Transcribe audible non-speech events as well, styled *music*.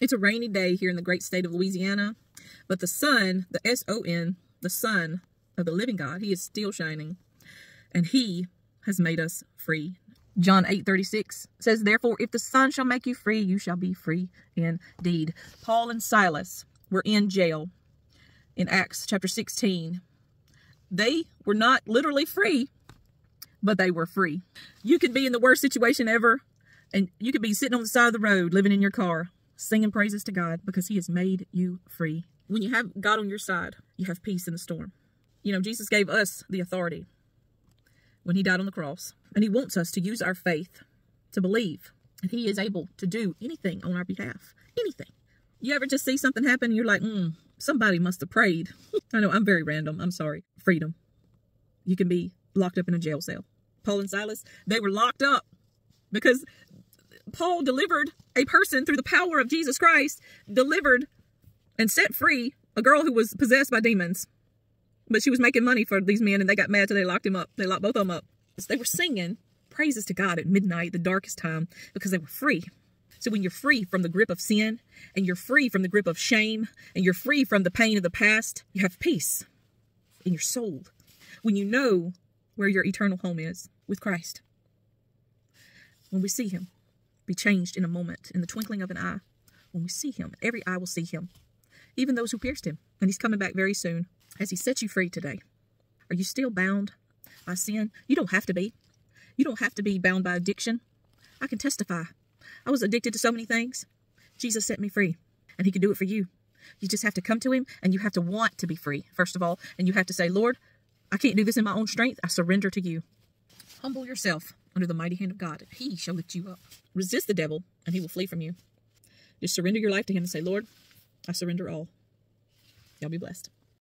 It's a rainy day here in the great state of Louisiana, but the sun, the S O N, the sun of the living God, he is still shining, and he has made us free. John 8:36 says, "Therefore, if the Son shall make you free, you shall be free indeed." Paul and Silas were in jail in Acts chapter 16. They were not literally free, but they were free. You could be in the worst situation ever, and you could be sitting on the side of the road, living in your car, singing praises to God because He has made you free. When you have God on your side, you have peace in the storm. You know, Jesus gave us the authority when He died on the cross, and He wants us to use our faith to believe that He is able to do anything on our behalf. Anything. You ever just see something happen and you're like, mm, somebody must have prayed. *laughs* I know, I'm very random. I'm sorry. Freedom. You can be locked up in a jail cell. Paul and Silas, they were locked up because Paul delivered a person through the power of Jesus Christ, delivered and set free a girl who was possessed by demons. But she was making money for these men and they got mad so they locked him up. They locked both of them up. So they were singing praises to God at midnight, the darkest time, because they were free. So when you're free from the grip of sin and you're free from the grip of shame and you're free from the pain of the past, you have peace in your soul. When you know where your eternal home is with Christ. When we see him, be changed in a moment, in the twinkling of an eye. When we see him, every eye will see him, even those who pierced him. And he's coming back very soon. As he set you free today, are you still bound by sin? You don't have to be. You don't have to be bound by addiction. I can testify. I was addicted to so many things. Jesus set me free, and he can do it for you. You just have to come to him, and you have to want to be free, first of all. And you have to say, Lord, I can't do this in my own strength. I surrender to you. Humble yourself under the mighty hand of God, and he shall lift you up. Resist the devil, and he will flee from you. Just surrender your life to him and say, Lord, I surrender all. Y'all be blessed.